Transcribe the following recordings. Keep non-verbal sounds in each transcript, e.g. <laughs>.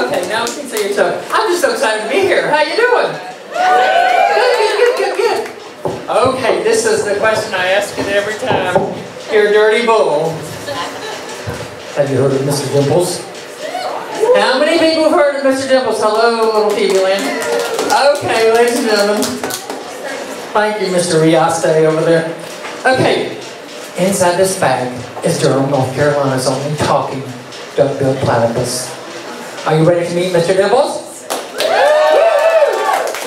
Okay, now we can see each other. I'm just so excited to be here. How you doing? Good, good, good, good, good. Okay, this is the question I ask it every time. You're Durty Bull. Have you heard of Mr. Dimples? How many people have heard of Mr. Dimples? Hello, little TV land. Okay, ladies and gentlemen. Thank you, Mr. Riaste over there. Okay, inside this bag is Durham, North Carolina's only talking duck-billed platypus. Are you ready to meet Mr. Dimples?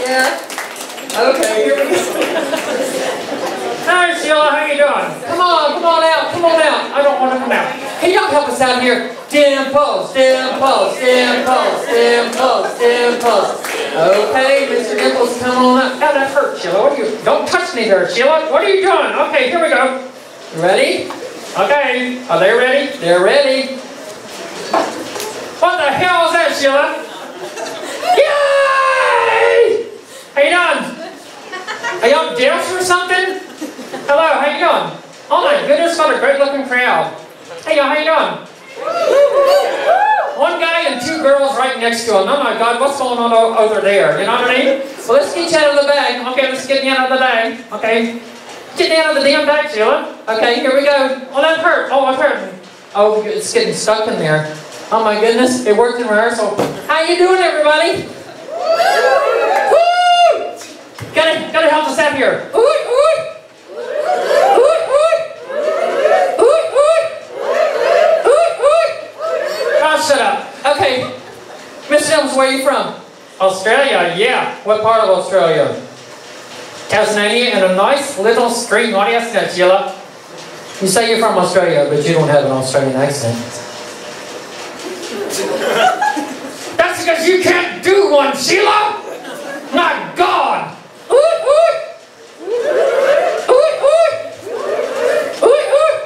Yeah. Okay, here we go. Hi, Sheila, how you doing? Come on, come on out, come on out. I don't want to come out. Can y'all help us out here? Dimples, dimples, dimples, dimples, dimples. Okay, Mr. Dimples, come on up. How that hurt, Sheila? What are you? Don't touch me there, Sheila. What are you doing? Okay, here we go. Ready? Okay, are they ready? They're ready. What the hell is that, Sheila? Yay! How you doing? Are y'all deaf or something? Hello, how you doing? Oh my goodness, what a great looking crowd. Hey y'all, how you doing? One guy and two girls right next to him. Oh my God, what's going on over there? You know what I mean? Well, let's get you out of the bag. Okay, let's get you out of the bag. Okay. Get me out of the damn bag, Sheila. Okay, here we go. Oh, that hurt. Oh, it hurt. Oh, it's getting stuck in there. Oh my goodness, it worked in rehearsal. How you doing, everybody? Woo! Gotta, gotta help us out here. Ooh, ooh. Ooh, ooh. Ooh, ooh. Ooh, ooh. Oh, shut up. Okay, Mr. Dimples, where are you from? Australia, yeah. What part of Australia? Tasmania and a nice little do you say, Sheila? You say you're from Australia, but you don't have an Australian accent. You can't do one, Sheila! My God! Ooh, ooh!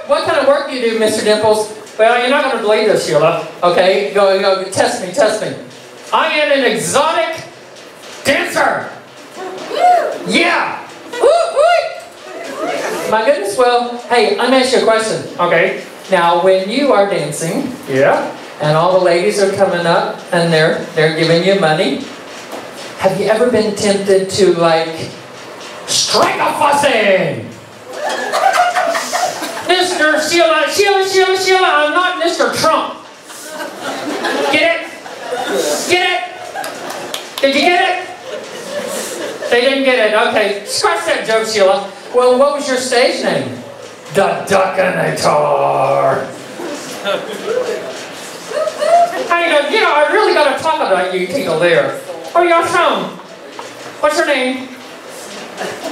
What kind of work do you do, Mr. Dimples? Well, you're not going to believe this, Sheila. Okay, go, go, test me, test me. I am an exotic dancer! Yeah! My goodness, well, hey, let me ask you a question. Okay. Now, when you are dancing, Yeah? And all the ladies are coming up, and they're, they're giving you money, have you ever been tempted to, like, Strike a fussy! Mr. Sheila, Sheila, Sheila, Sheila, I'm not Mr. Trump. Get it? Get it? Did you get it? They didn't get it. Okay, scratch that joke, Sheila. well, what was your stage name? The Duckinator. I know, you know, I really got to talk about you people there. Where y'all from? What's your name?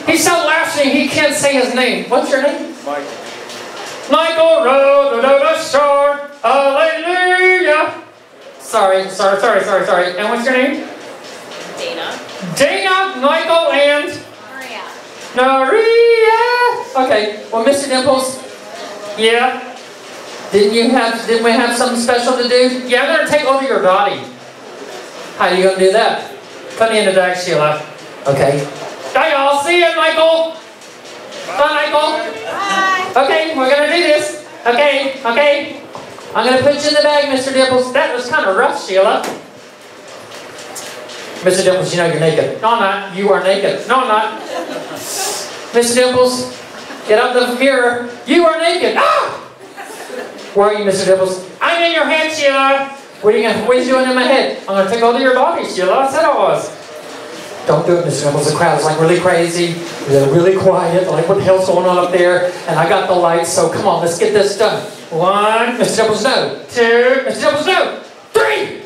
He's so laughing he can't say his name. What's your name? Michael. Michael rode the the shore, hallelujah. Sorry, sorry, sorry, sorry, sorry. And what's your name? Dana. Dana, Michael, and Maria. Maria. Okay, well, Mr. Dimples, Yeah, didn't you have, didn't we have something special to do? yeah, I'm gonna take over your body. How are you gonna do that? Put me in the back, Sheila. Okay, Bye, y'all. See you, Michael. Bye, Michael. Bye. Okay, we're gonna do this. Okay, okay. I'm gonna put you in the bag, Mr. Dimples. That was kind of rough, Sheila. Mr. Dimples, you know you're naked. No, I'm not. You are naked. No, I'm not. <laughs> Mr. Dimples, get out the mirror. You are naked. Ah! Where are you, Mr. Dimples? I'm in your head, Sheila. What are you gonna, what are you doing in my head? I'm gonna take hold of your body, Sheila. I said I was. Don't do it, Mr. Dimples. The crowd is like really crazy. They're really quiet. Like, what the hell's going on up there? And I got the lights, so come on, let's get this done. One, Mr. Dimples, no. two, Mr. Dimples, no. Three.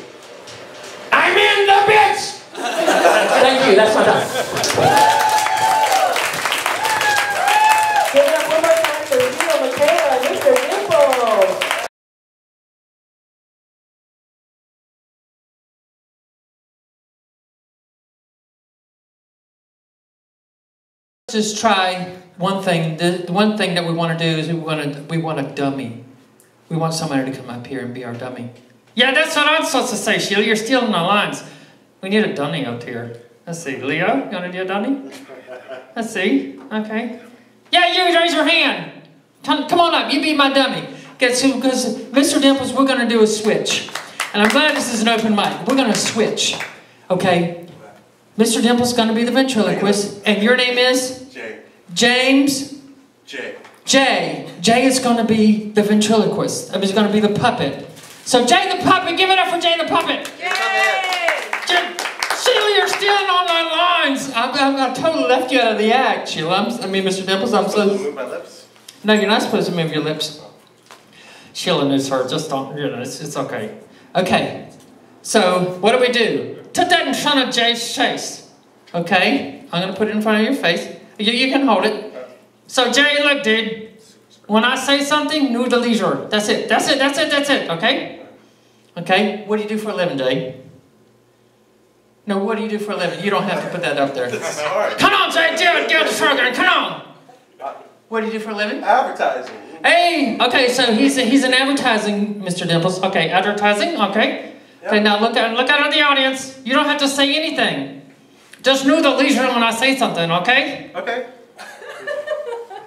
I'm in the bitch. <laughs> Thank you, that's my time. Just try one thing. The, one thing that we want to do is we want to we want a dummy. We want somebody to come up here and be our dummy. Yeah, that's what I'm supposed to say, Sheila. You're stealing my lines. We need a dummy out here. Let's see. Leo, you want to do a dummy? Let's see. Okay. Yeah, you raise your hand. Come on up. You be my dummy. Guess who? Because Mr. Dimples, we're going to do a switch. And I'm glad this is an open mic. We're gonna switch, okay? Mr. Dimple's gonna be the ventriloquist, and your name is Jay. James Jay. Jay. Jay is gonna be the ventriloquist. I mean, he's gonna be the puppet. So Jay the puppet, give it up for Jay the puppet. Jay, Sheila, you're stealing all my lines. I, I, I totally left you out of the act, Sheila. I'm, I mean, Mr. Dimples, I'm so. Move my lips. No, you're not supposed to move your lips. Sheila knows her. Just don't, you know, it's, it's okay. Okay. So, what do we do? Put that in front of Jay's face. Okay? I'm going to put it in front of your face. You, you can hold it. So, Jay, look, dude. When I say something, new the leisure. That's it. That's it. That's it. That's it. Okay? Okay? What do you do for a living, Jay? No, what do you do for a living? You don't have to put that up there. This is hard. Come on, Jay. Do it. It a program. Come on. What do you do for a living? Advertising. Hey, okay, so he's he's in advertising, Mr. Dimples. Okay, advertising. Okay. Okay, now look at look out at the audience. You don't have to say anything. Just know the leisure when I say something. Okay? Okay. <laughs>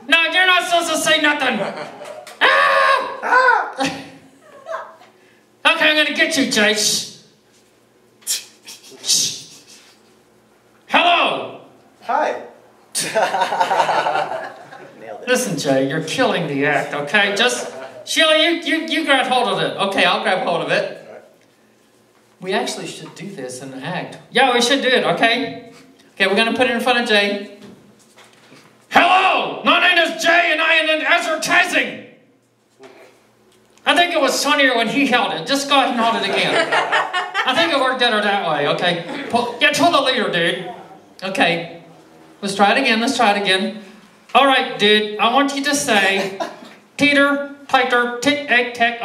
No, you're not supposed to say nothing. <laughs> Ah! Okay, I'm gonna get you, Jay. Shh. Shh. Hello. Hi. <laughs> Listen, Jay, you're killing the act. Okay, just Sheila, you you you grab hold of it. Okay, I'll grab hold of it. We actually should do this the act. Yeah, we should do it. Okay. Okay, we're gonna put it in front of Jay. Hello, my name is Jay, and I am in advertising. I think it was funnier when he held it. Just go ahead and hold it again. I think it worked better that way. Okay, pull, get to the leader, dude. Okay, let's try it again. Let's try it again. All right, dude. I want you to say, teeter, tighter, tick, egg, tack,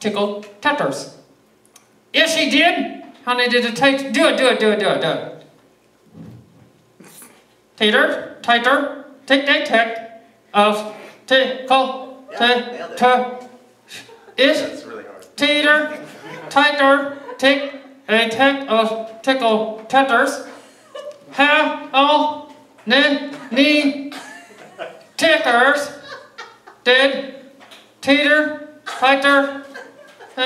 tickle, tetters. Yes, he did. Honey, did it take? Do it, do it, do it, do it, do it. Teeter, tighter, tick, tick, tick, of, tickle, tick, tick, is, teeter, tighter, tick, a tick of tickle, tatters, have, all, nin, knee, tickers, did, teeter, tighter, uh,